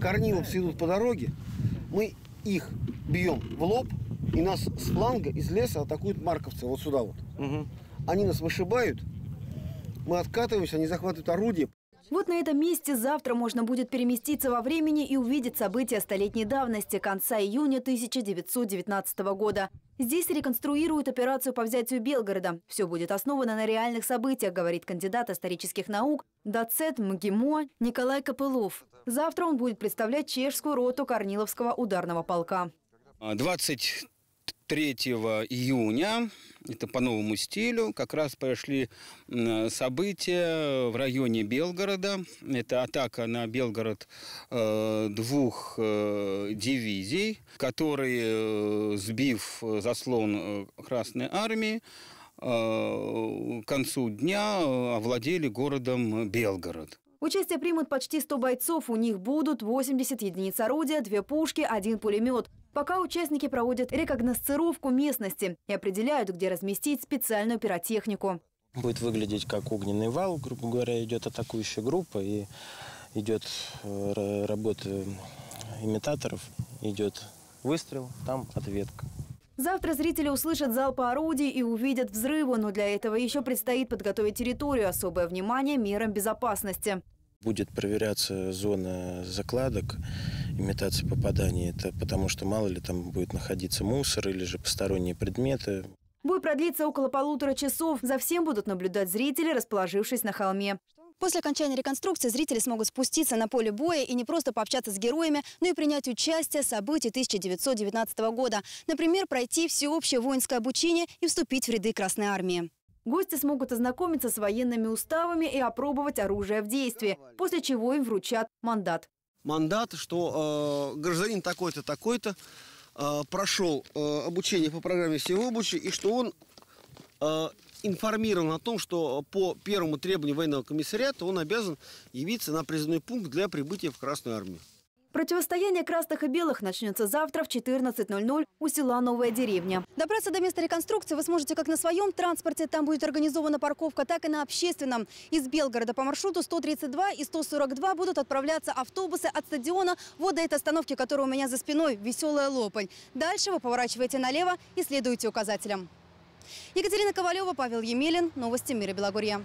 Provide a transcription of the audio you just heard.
корниловцы идут по дороге, мы их бьем в лоб, и нас с фланга из леса атакуют марковцы, вот сюда вот. Они нас вышибают, мы откатываемся, они захватывают орудие. Вот на этом месте завтра можно будет переместиться во времени и увидеть события столетней давности конца июня 1919 года. Здесь реконструируют операцию по взятию Белгорода. Все будет основано на реальных событиях, говорит кандидат исторических наук, доцент МГИМО Николай Копылов. Завтра он будет представлять чешскую роту Корниловского ударного полка. 20 3 июня, это по новому стилю, как раз прошли события в районе Белгорода. Это атака на Белгород э, двух э, дивизий, которые, э, сбив заслон Красной Армии, к концу дня овладели городом Белгород. Участие примут почти 100 бойцов. У них будут 80 единиц орудия, две пушки, один пулемет. Пока участники проводят рекогносцировку местности и определяют, где разместить специальную пиротехнику. Будет выглядеть как огненный вал, грубо говоря, идет атакующая группа и идет э, работа имитаторов, идет выстрел, там ответка. Завтра зрители услышат залпы орудий и увидят взрывы, но для этого еще предстоит подготовить территорию. Особое внимание мерам безопасности. Будет проверяться зона закладок, имитация попадания. Это потому что мало ли там будет находиться мусор или же посторонние предметы. Бой продлится около полутора часов. За всем будут наблюдать зрители, расположившись на холме. После окончания реконструкции зрители смогут спуститься на поле боя и не просто пообщаться с героями, но и принять участие в событиях 1919 года. Например, пройти всеобщее воинское обучение и вступить в ряды Красной Армии. Гости смогут ознакомиться с военными уставами и опробовать оружие в действии, после чего им вручат мандат мандат, что э, гражданин такой-то, такой-то э, прошел э, обучение по программе Всеобучи, и что он э, информирован о том, что по первому требованию военного комиссариата он обязан явиться на призывной пункт для прибытия в Красную армию. Противостояние красных и белых начнется завтра в 14.00 у села Новая деревня. Добраться до места реконструкции вы сможете как на своем транспорте, там будет организована парковка, так и на общественном. Из Белгорода по маршруту 132 и 142 будут отправляться автобусы от стадиона вот до этой остановки, которая у меня за спиной, Веселая Лопань. Дальше вы поворачиваете налево и следуете указателям. Екатерина Ковалева, Павел Емелин. Новости мира Белогорья.